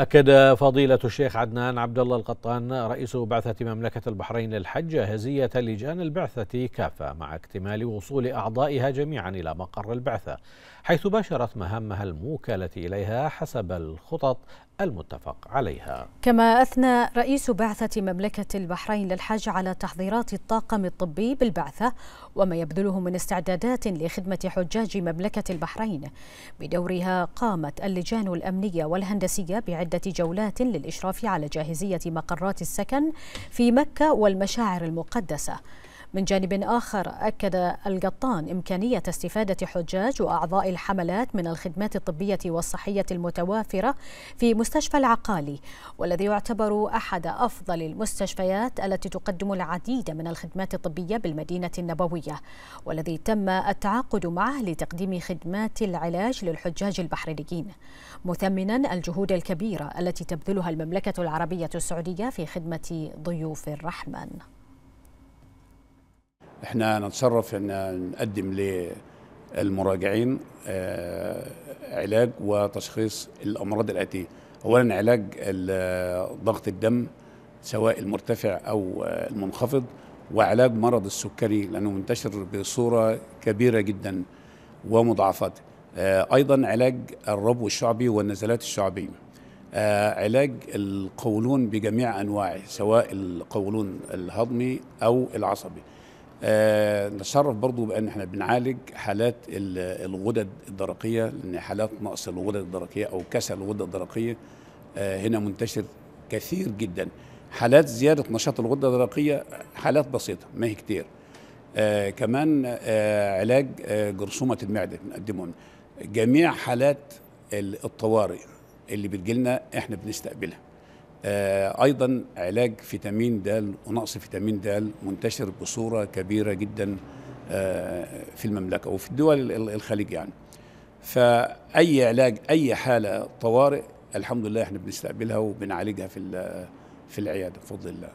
أكد فضيلة الشيخ عدنان عبد الله القطان رئيس بعثة مملكة البحرين للحج جاهزية لجان البعثة كافة مع اكتمال وصول أعضائها جميعا إلى مقر البعثة حيث باشرت مهامها الموكلة إليها حسب الخطط المتفق عليها. كما أثنى رئيس بعثة مملكة البحرين للحج على تحضيرات الطاقم الطبي بالبعثة وما يبذله من استعدادات لخدمة حجاج مملكة البحرين. بدورها قامت اللجان الأمنية والهندسية بعدة جولات للإشراف على جاهزية مقرات السكن في مكة والمشاعر المقدسة. من جانب آخر أكد القطان إمكانية استفادة حجاج وأعضاء الحملات من الخدمات الطبية والصحية المتوافرة في مستشفى العقالي والذي يعتبر أحد أفضل المستشفيات التي تقدم العديد من الخدمات الطبية بالمدينة النبوية والذي تم التعاقد معه لتقديم خدمات العلاج للحجاج البحرينيين. مثمنا الجهود الكبيرة التي تبذلها المملكة العربية السعودية في خدمة ضيوف الرحمن. إحنا نتشرف ان نقدم للمراجعين آه، علاج وتشخيص الأمراض الاتيه اولا علاج ضغط الدم سواء المرتفع أو المنخفض وعلاج مرض السكري لأنه منتشر بصورة كبيرة جدا ومضاعفات. آه، أيضا علاج الربو الشعبي والنزلات الشعبية. آه، علاج القولون بجميع أنواعه سواء القولون الهضمي أو العصبي. آه نتشرف برضو بأن إحنا بنعالج حالات الغدد الدرقية لأن حالات نقص الغدد الدرقية أو كسل الغدد الدرقية آه هنا منتشر كثير جدا. حالات زيادة نشاط الغده الدرقية حالات بسيطة ما هي كتير. آه كمان آه علاج آه جرثومة المعدة بنقدمه جميع حالات الطوارئ اللي بتجيلنا إحنا بنستقبلها. آه، أيضا علاج فيتامين د ونقص فيتامين د منتشر بصورة كبيرة جدا آه، في المملكة وفي الدول الخليج يعني. فأي علاج أي حالة طوارئ الحمد لله إحنا بنستقبلها وبنعالجها في في العيادة بفضل الله.